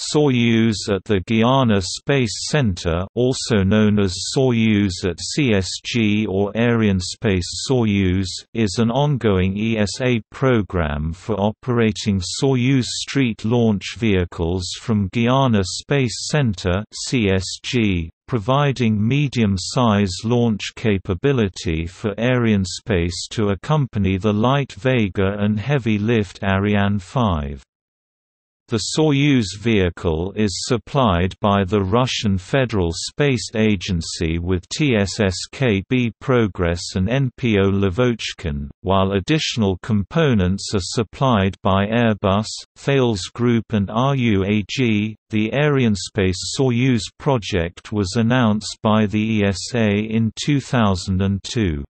Soyuz at the Guiana Space Center also known as Soyuz at CSG or Arianespace Soyuz is an ongoing ESA program for operating Soyuz Street launch vehicles from Guiana Space Center CSG, providing medium-size launch capability for Arianespace to accompany the light Vega and heavy-lift Ariane 5. The Soyuz vehicle is supplied by the Russian Federal Space Agency with TSSK-B Progress and NPO Lavochkin, while additional components are supplied by Airbus, Thales Group and RUAG. The Arianespace Soyuz project was announced by the ESA in 2002.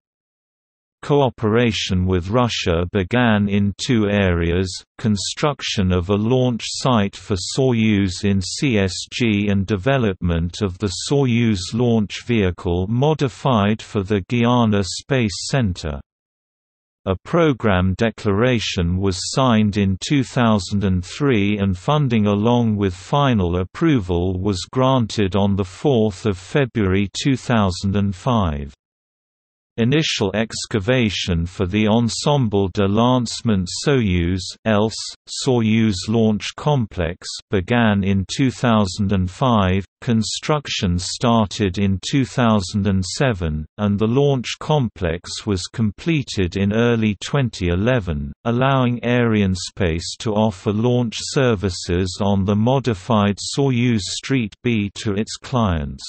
Cooperation with Russia began in two areas, construction of a launch site for Soyuz in CSG and development of the Soyuz launch vehicle modified for the Guiana Space Center. A program declaration was signed in 2003 and funding along with final approval was granted on 4 February 2005. Initial excavation for the Ensemble de Lancement Soyuz ELSE, Soyuz Launch Complex began in 2005, construction started in 2007, and the launch complex was completed in early 2011, allowing Arianespace to offer launch services on the modified Soyuz Street B to its clients.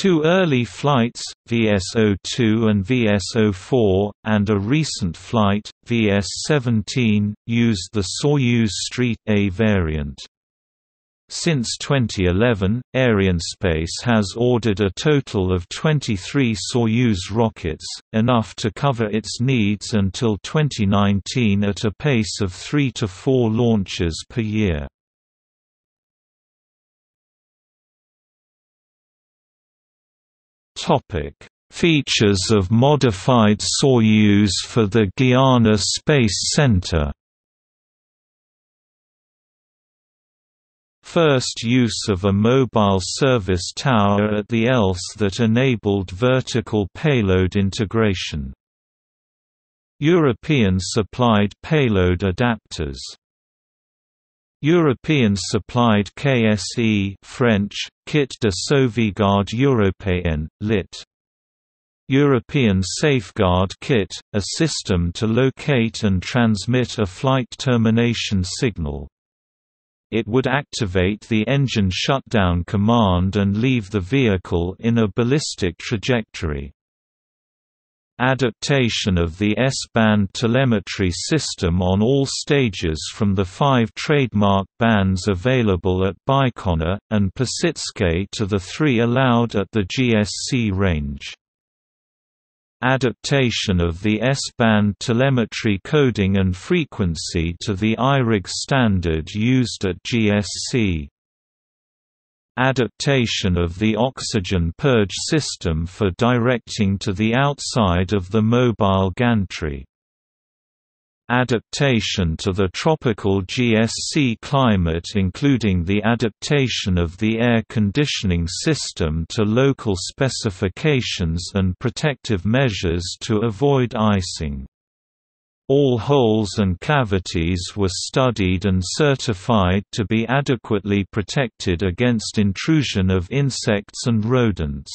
Two early flights, VS-02 and VS-04, and a recent flight, VS-17, used the Soyuz Street A variant. Since 2011, Arianespace has ordered a total of 23 Soyuz rockets, enough to cover its needs until 2019 at a pace of 3 to 4 launches per year. Topic: Features of modified Soyuz for the Guiana Space Center. First use of a mobile service tower at the ELSE that enabled vertical payload integration. European supplied payload adapters European-supplied KSE French, Kit de Sauvegarde Européenne, lit. European Safeguard Kit, a system to locate and transmit a flight termination signal. It would activate the engine shutdown command and leave the vehicle in a ballistic trajectory. Adaptation of the S-band telemetry system on all stages from the five trademark bands available at Baikonur, and Plesetsk to the three allowed at the GSC range. Adaptation of the S-band telemetry coding and frequency to the IRIG standard used at GSC. Adaptation of the oxygen purge system for directing to the outside of the mobile gantry. Adaptation to the tropical GSC climate including the adaptation of the air conditioning system to local specifications and protective measures to avoid icing. All holes and cavities were studied and certified to be adequately protected against intrusion of insects and rodents.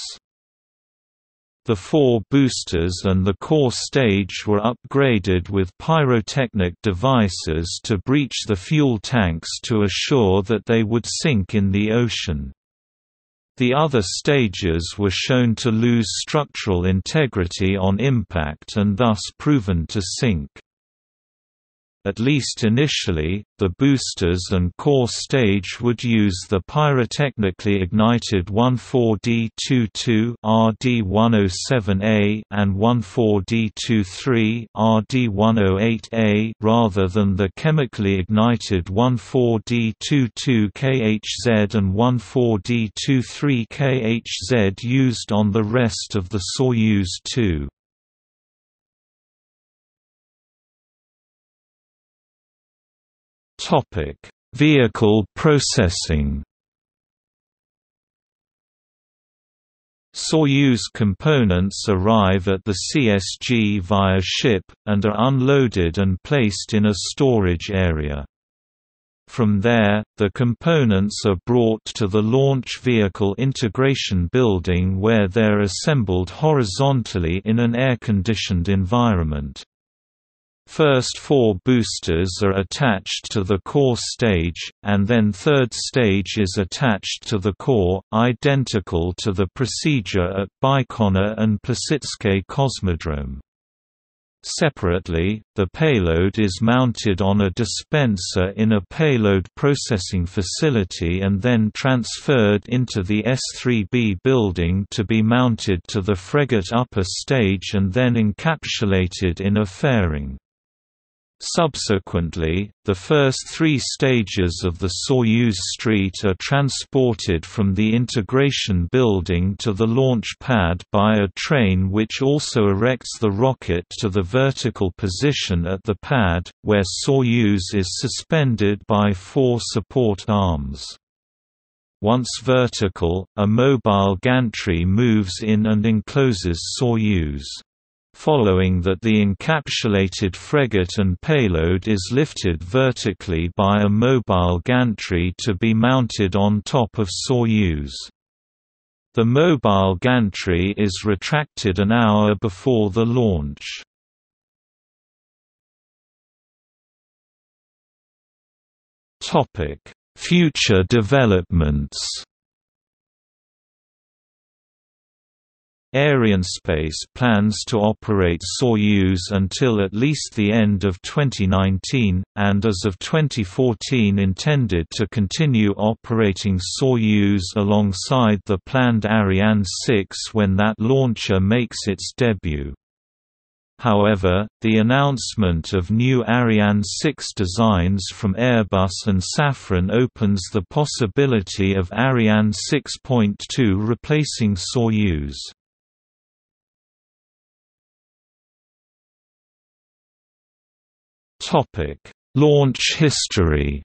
The four boosters and the core stage were upgraded with pyrotechnic devices to breach the fuel tanks to assure that they would sink in the ocean. The other stages were shown to lose structural integrity on impact and thus proven to sink. At least initially, the boosters and core stage would use the pyrotechnically ignited 14D22 RD107A and 14D23 RD108A rather than the chemically ignited 14D22 KHZ and 14D23 KHZ used on the rest of the Soyuz 2. Topic: Vehicle processing Soyuz components arrive at the CSG via ship, and are unloaded and placed in a storage area. From there, the components are brought to the Launch Vehicle Integration Building where they're assembled horizontally in an air-conditioned environment. First four boosters are attached to the core stage, and then third stage is attached to the core, identical to the procedure at Baikonur and Plesetsk Cosmodrome. Separately, the payload is mounted on a dispenser in a payload processing facility and then transferred into the S-3B building to be mounted to the Fregat upper stage and then encapsulated in a fairing. Subsequently, the first three stages of the Soyuz Street are transported from the integration building to the launch pad by a train which also erects the rocket to the vertical position at the pad, where Soyuz is suspended by four support arms. Once vertical, a mobile gantry moves in and encloses Soyuz following that the encapsulated Fregat and payload is lifted vertically by a mobile gantry to be mounted on top of Soyuz. The mobile gantry is retracted an hour before the launch. Future developments Arianespace plans to operate Soyuz until at least the end of 2019, and as of 2014 intended to continue operating Soyuz alongside the planned Ariane 6 when that launcher makes its debut. However, the announcement of new Ariane 6 designs from Airbus and Safran opens the possibility of Ariane 6.2 replacing Soyuz. Topic: Launch history.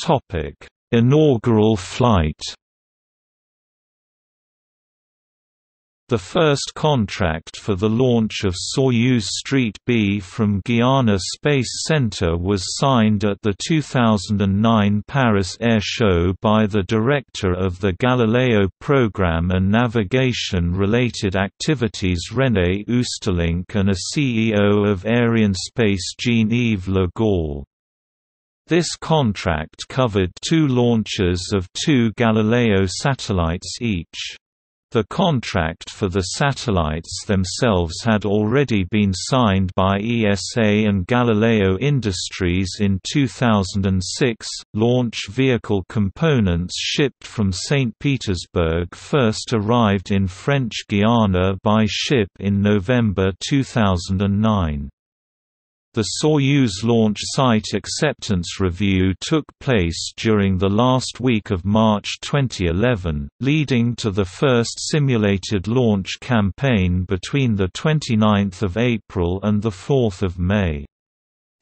Topic: Inaugural flight. The first contract for the launch of Soyuz Street B from Guiana Space Center was signed at the 2009 Paris Air Show by the director of the Galileo program and navigation-related activities René Oosterlinck and a CEO of Arianespace Jean-Yves Le Gall. This contract covered two launches of two Galileo satellites each. The contract for the satellites themselves had already been signed by ESA and Galileo Industries in 2006. Launch vehicle components shipped from St. Petersburg first arrived in French Guiana by ship in November 2009. The Soyuz launch site acceptance review took place during the last week of March 2011, leading to the first simulated launch campaign between 29 April and 4 May.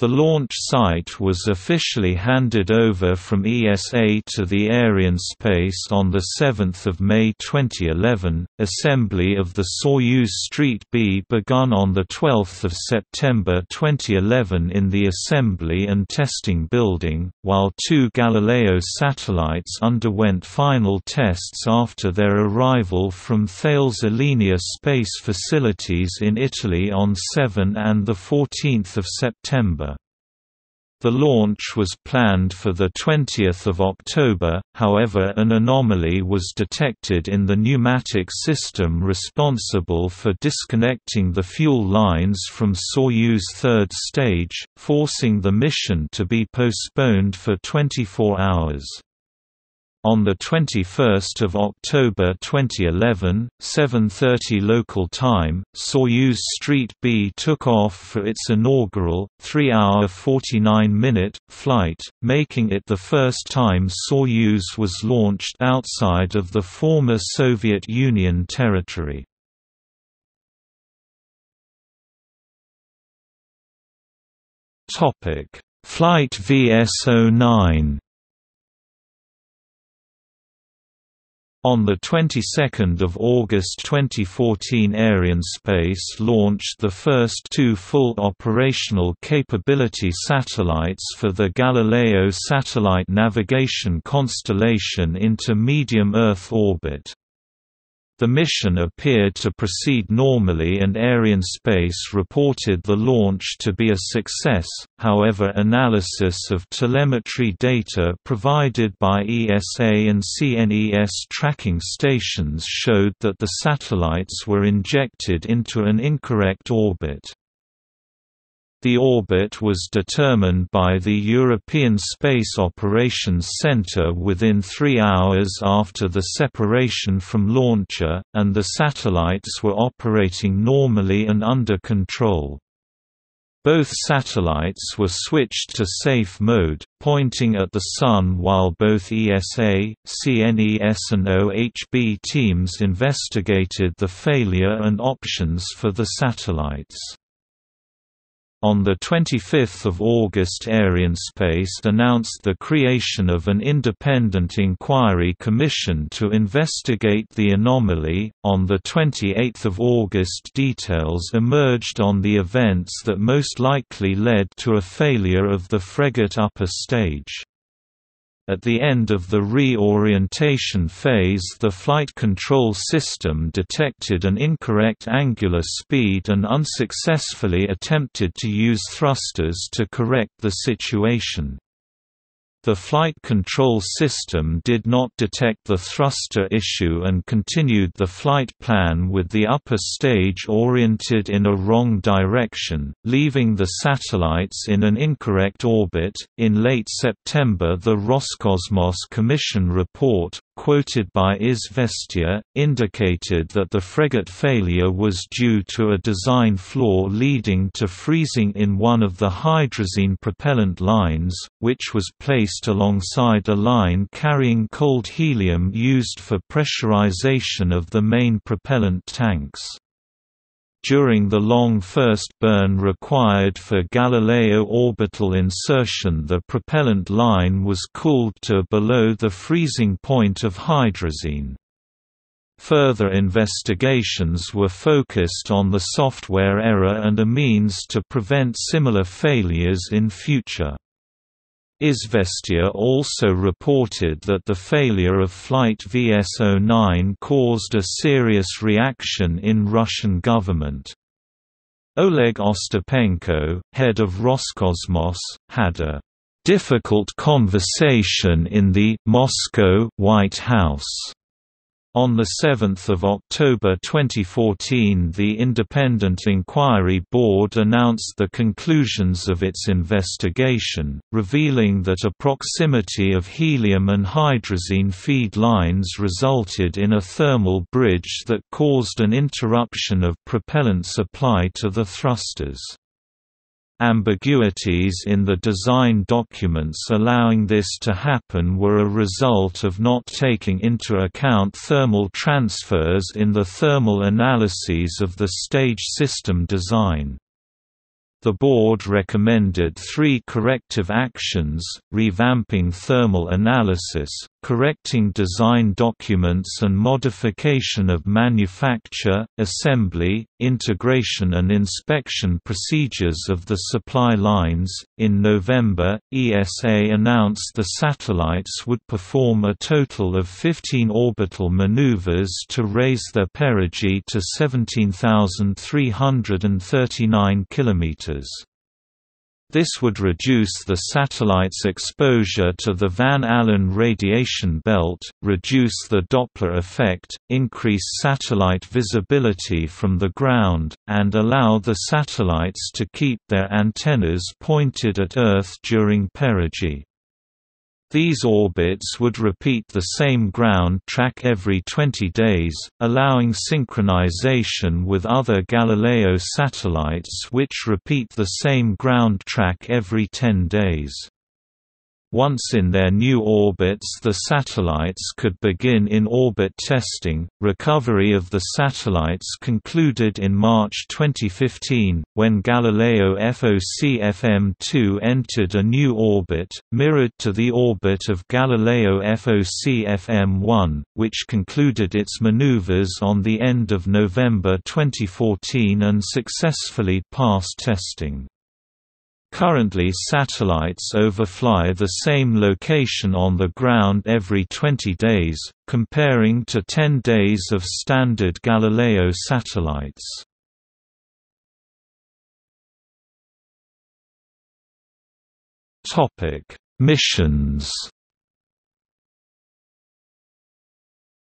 The launch site was officially handed over from ESA to the Arianespace on 7 May 2011. Assembly of the Soyuz Street B begun on 12 September 2011 in the Assembly and Testing Building, while two Galileo satellites underwent final tests after their arrival from Thales Alenia Space Facilities in Italy on 7 and 14 September. The launch was planned for 20 October, however an anomaly was detected in the pneumatic system responsible for disconnecting the fuel lines from Soyuz third stage, forcing the mission to be postponed for 24 hours. On 21 October 2011, 7.30 local time, Soyuz Street B took off for its inaugural, 3-hour 49-minute, flight, making it the first time Soyuz was launched outside of the former Soviet Union territory. Flight VS-09 On the 22nd of August 2014 Arianespace launched the first two full operational capability satellites for the Galileo satellite navigation constellation into medium Earth orbit. The mission appeared to proceed normally and Arianespace reported the launch to be a success, however analysis of telemetry data provided by ESA and CNES tracking stations showed that the satellites were injected into an incorrect orbit. The orbit was determined by the European Space Operations Centre within three hours after the separation from launcher, and the satellites were operating normally and under control. Both satellites were switched to safe mode, pointing at the Sun while both ESA, CNES and OHB teams investigated the failure and options for the satellites. On 25 August Arianespace announced the creation of an independent inquiry commission to investigate the anomaly. On 28 August details emerged on the events that most likely led to a failure of the Fregat upper stage. At the end of the reorientation phase the flight control system detected an incorrect angular speed and unsuccessfully attempted to use thrusters to correct the situation. The flight control system did not detect the thruster issue and continued the flight plan with the upper stage oriented in a wrong direction, leaving the satellites in an incorrect orbit. In late September, the Roscosmos Commission report, quoted by Izvestia, indicated that the Fregat failure was due to a design flaw leading to freezing in one of the hydrazine propellant lines, which was placed alongside a line carrying cold helium used for pressurization of the main propellant tanks. During the long first burn required for Galileo orbital insertion the propellant line was cooled to below the freezing point of hydrazine. Further investigations were focused on the software error and a means to prevent similar failures in future. Izvestia also reported that the failure of Flight VS-09 caused a serious reaction in Russian government. Oleg Ostapenko, head of Roscosmos, had a difficult conversation in the Moscow White House on 7 October 2014 the Independent Inquiry Board announced the conclusions of its investigation, revealing that a proximity of helium and hydrazine feed lines resulted in a thermal bridge that caused an interruption of propellant supply to the thrusters. Ambiguities in the design documents allowing this to happen were a result of not taking into account thermal transfers in the thermal analyses of the stage system design. The board recommended three corrective actions, revamping thermal analysis, correcting design documents and modification of manufacture, assembly, integration and inspection procedures of the supply lines. In November, ESA announced the satellites would perform a total of 15 orbital maneuvers to raise their perigee to 17,339 kilometers. This would reduce the satellite's exposure to the Van Allen radiation belt, reduce the Doppler effect, increase satellite visibility from the ground, and allow the satellites to keep their antennas pointed at Earth during perigee. These orbits would repeat the same ground track every 20 days, allowing synchronization with other Galileo satellites which repeat the same ground track every 10 days. Once in their new orbits, the satellites could begin in-orbit testing. Recovery of the satellites concluded in March 2015, when Galileo FOC-FM2 entered a new orbit, mirrored to the orbit of Galileo FOC-FM1, which concluded its maneuvers on the end of November 2014 and successfully passed testing. Currently satellites overfly the same location on the ground every 20 days, comparing to 10 days of standard Galileo satellites. Missions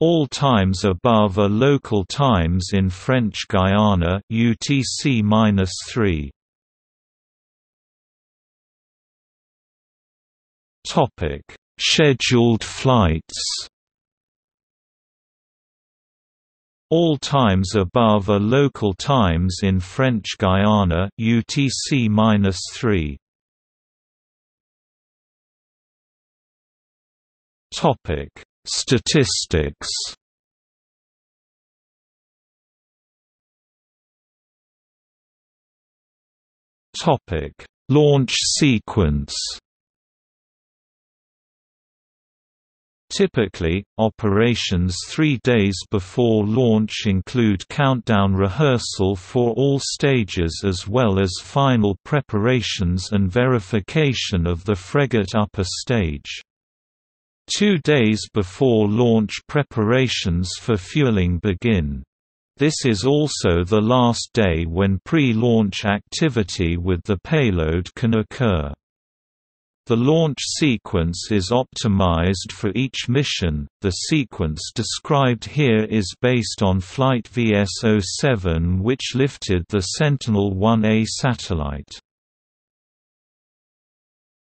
All times above are local times in French Guiana UTC-3. Topic: Scheduled flights. All times above are local times in French Guiana UTC-3. Topic: Statistics. Topic: Launch sequence. Typically, operations three days before launch include countdown rehearsal for all stages as well as final preparations and verification of the Fregat upper stage. Two days before launch preparations for fueling begin. This is also the last day when pre-launch activity with the payload can occur. The launch sequence is optimized for each mission. The sequence described here is based on Flight VS-07 which lifted the Sentinel-1A satellite.